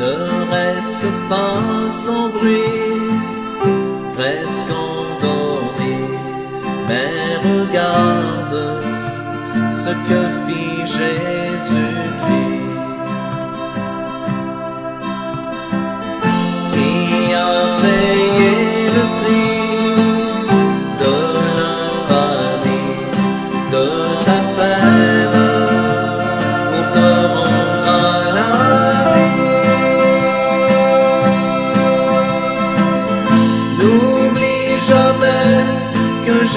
ne reste pas sans bruit, presque endormi, mais regarde ce que fit Jésus-Christ.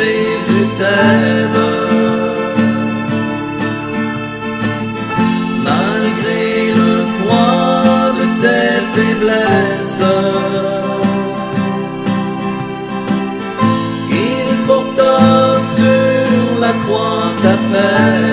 Jésus t'aime. Malgré le poids de tes faiblesses, il porta sur la croix ta peine.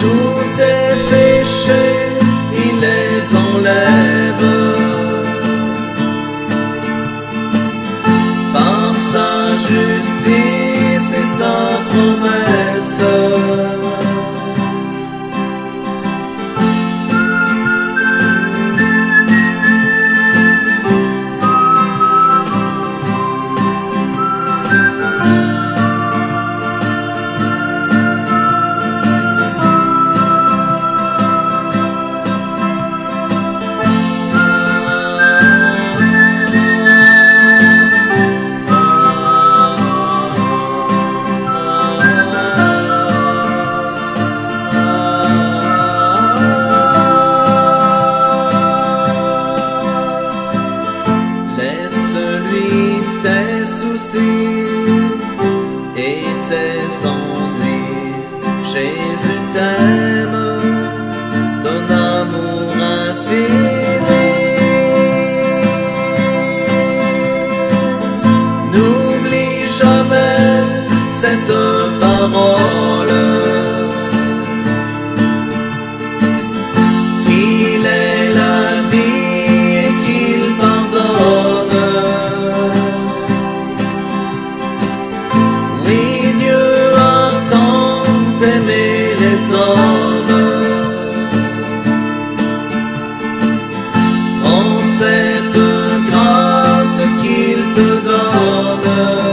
Tous tes péchés, il les enlève. Par sa justice see love.